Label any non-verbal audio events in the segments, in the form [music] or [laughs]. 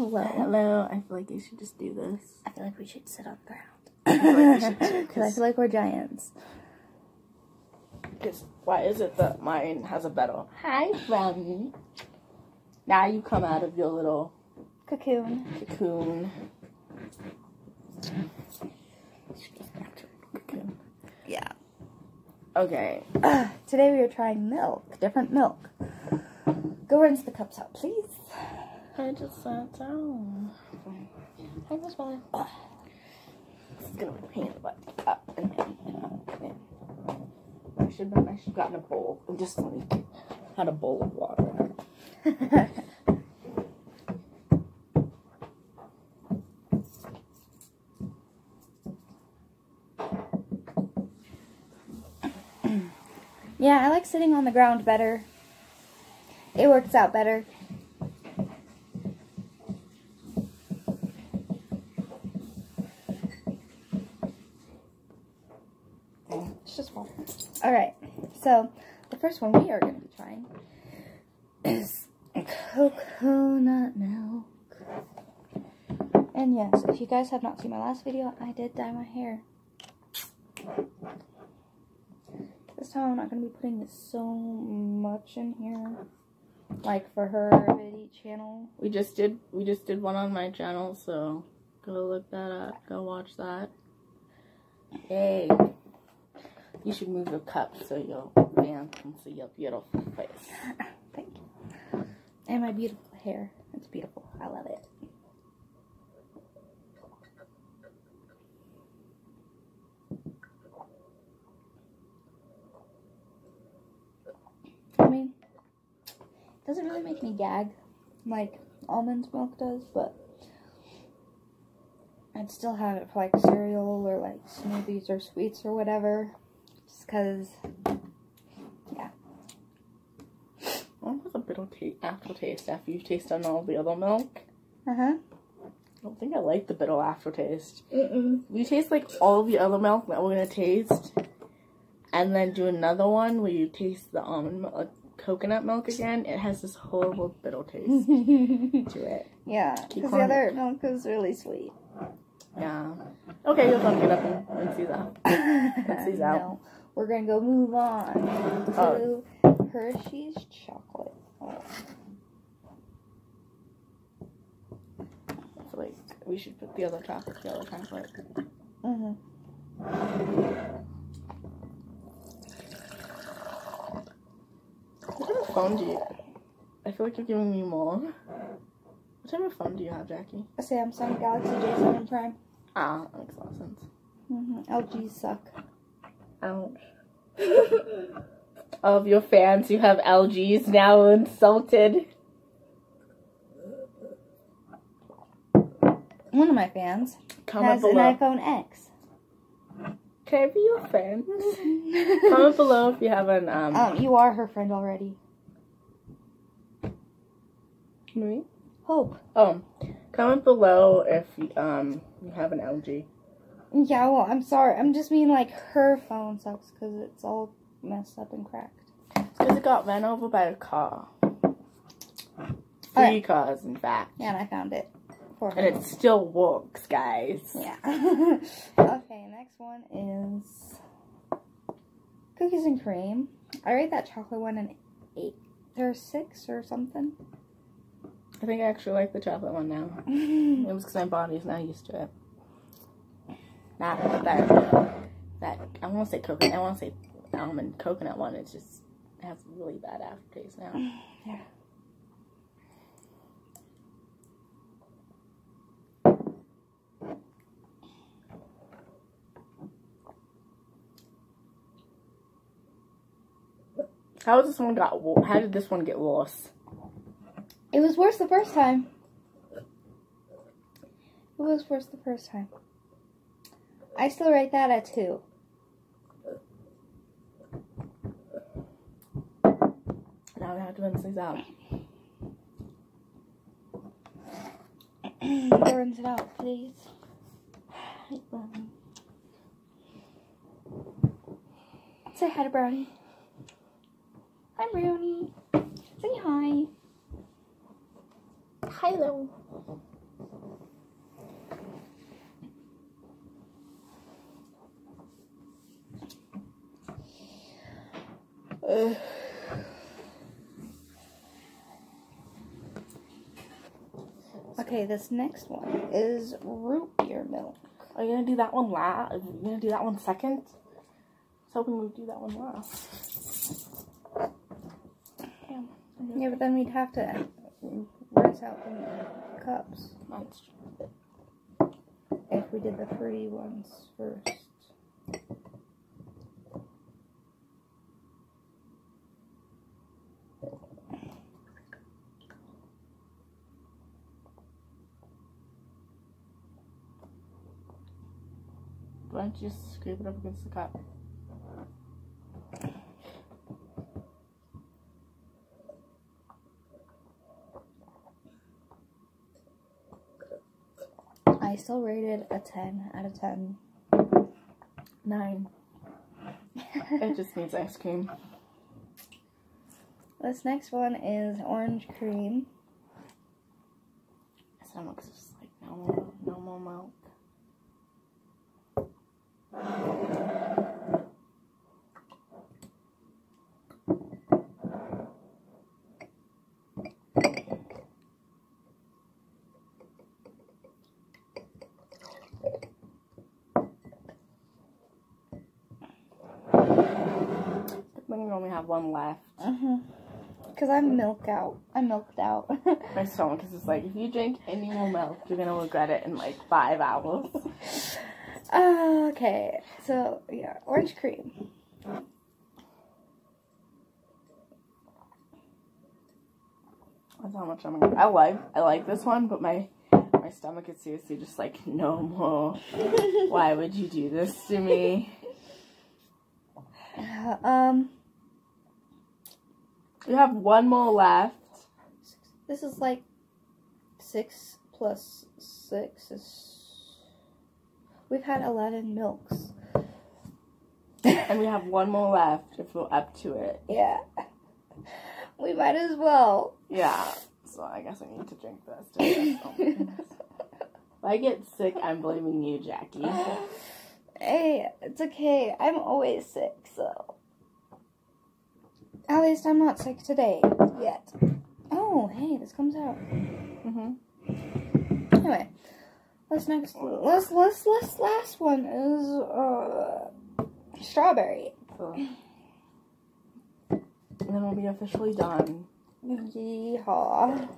Hello. Hello. I feel like you should just do this. I feel like we should sit on the ground. [laughs] feel like we Because I 'cause- feel like we're giants. Because why is it that mine has a better? Hi, Brownie. Now you come out of your little Cocoon. cocoon. Cocoon. Yeah. Okay. Today we are trying milk. Different milk. Go rinse the cups out, please. I just sat down. I was fine. This is gonna be a pain in the butt. Up and and up and in. I should have I should have gotten a bowl and just like had a bowl of water. yeah, I like sitting on the ground better. It works out better. It's just water. Alright, so the first one we are going to be trying is coconut milk. And yes, if you guys have not seen my last video, I did dye my hair. This time I'm not going to be putting so much in here. Like for her video channel. We just did we just did one on my channel, so go look that up. Go watch that. Yay. You should move your cup so your fans can see your beautiful face. [laughs] Thank you. And my beautiful hair. It's beautiful. I love it. I mean, it doesn't really make me gag like almond milk does, but I'd still have it for like cereal or like smoothies or sweets or whatever. Because What was a bitter ta- aftertaste after you taste on all the other milk? Uh huh. I don't think I like the bitter aftertaste. Mm-mm. You taste like all the other milk that we're gonna taste, and then do another one where you taste the almond milk, uh, coconut milk again. It has this horrible bitter taste [laughs] to it. yeah, because the other milk is really sweet. Yeah. Okay, you'll to get up and, and see that. [laughs] Let's see that. We're gonna go move on to Oh. Hershey's chocolate. Oh. I feel like we should put the other chocolate, the other chocolate. hmm What type of phone do you? I feel like you're giving me more. What type of phone do you have, Jacquie? A Samsung Galaxy J7 Prime. Ah, that makes a lot of sense. hmm LGs suck. Ouch. Of your fans who have LGs now insulted. One of my fans Comment has an below. iPhone X. Can I be your friend? [laughs] Comment below if you have an um. um, you are her friend already. me? Hope. Oh, comment below if um you have an LG. Yeah, well, I'm sorry. I'm just mean like her phone sucks because it's all messed up and cracked. Because it got ran over by a car. Three Alright. cars, in fact. Yeah, and I found it for. And it still works, guys. Yeah. [laughs] okay, next one is cookies and cream. I rate that chocolate one an eight or six or something. I think I actually like the chocolate one now. [laughs] It was because my body's not used to it. Not that, that, I want to say coconut, I want to say almond coconut one. It just, has really bad aftertaste now. Mm, yeah. How did this one got, how did this one get worse? It was worse the first time. It was worse the first time. I still rate that a two. Now we have to rinse these out. Rinse it out, please. Hi, Brownie. Say hi to Brownie. Hi, Brownie. Say hi. Hello. Okay, this next one is root beer milk. Are you gonna do that one last? Are you gonna do that one second? I was hoping we'd do that one last. Damn. Yeah, but then we'd have to rinse out the cups if we did the fruity ones first. Why don't you just scrape it up against the cup? I still rated a 10 out of 10. Nine. [laughs] It just needs ice cream. This next one is orange cream. Stomach's just like no more, no more milk. I think we only have one left. Mm-hmm. Because I'm milk out. I'm milked out. [laughs] My stomach is just like, if you drink any more milk, you're gonna regret it in like five hours. [laughs] okay, so yeah, orange cream. That's how much I'm gonna. I like I like this one, but my my stomach is seriously just like no more. Why would you do this to me? [laughs] Um, You have one more left. this is like six plus six is. We've had 11 milks. And we have one more left if we're up to it. Yeah. We might as well. Yeah. So I guess I need to drink this. to. Oh. If I get sick, I'm blaming you, Jacquie. Hey, it's okay. I'm always sick, so. At least I'm not sick today. Yet. Oh, hey, this comes out. hmm Anyway, this next, this, this last one is, uh, strawberry. And then we'll be officially done. Yeehaw.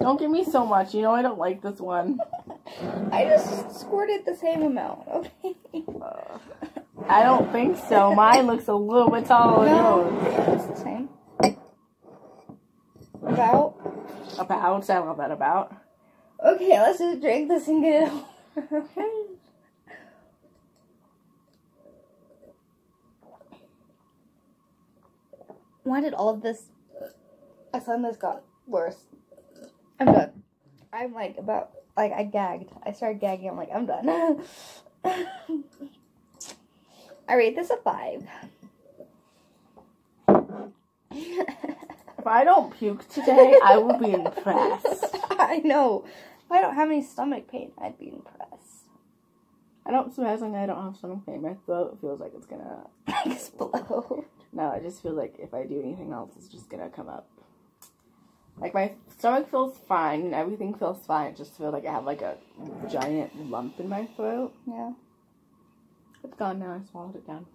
Don't give me so much. You know I don't like this one. [laughs] I just squirted the same amount, okay? I don't think so. Mine looks a little bit taller than yours. No, it's the same. About. About, I love that about. Okay, let's just drink this and get it. [laughs] Why did all of this? I suddenly this got worse. I'm done. I'm like about like I gagged. I started gagging. I'm like I'm done. [laughs] I rate this a five. [laughs] If I don't puke today, I will be impressed. [laughs] I know. If I don't have any stomach pain, I'd be impressed. I don't surprisingly I don't have stomach pain. My throat feels like it's gonna [laughs] Explode. no, I just feel like if I do anything else it's just gonna come up. Like my stomach feels fine and everything feels fine. It just feels like I have like a giant lump in my throat. Yeah. It's gone now. I swallowed it down.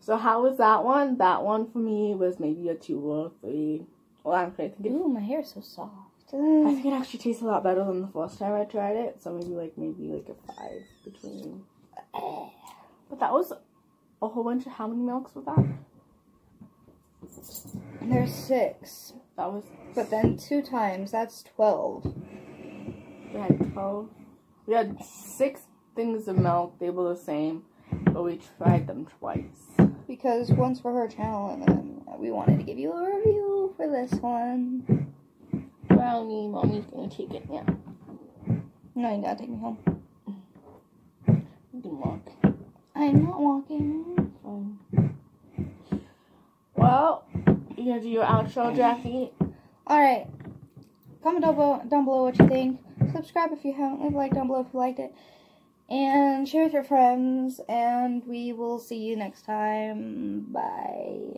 So how was that one? That one for me was maybe a two or three. Well, actually, I think it, Ooh, my hair's so soft. I think it actually tastes a lot better than the first time I tried it. So maybe like maybe like a five between. But that was a whole bunch of how many milks was that? There's six. That was But then two times, that's 12. we had twelve. We had six things of milk. They were the same, but we tried them twice. Because one's for her channel, and then we wanted to give you a review for this one. Brownie, mommy's gonna take it. Yeah, No, you gotta take me home. you can walk. I'm not walking. Fine. Well, you gonna do your outro, Jacquie? Alright. Comment down below, down below what you think. Subscribe if you haven't. Leave a like down below if you liked it and share with your friends, and we will see you next time. Bye.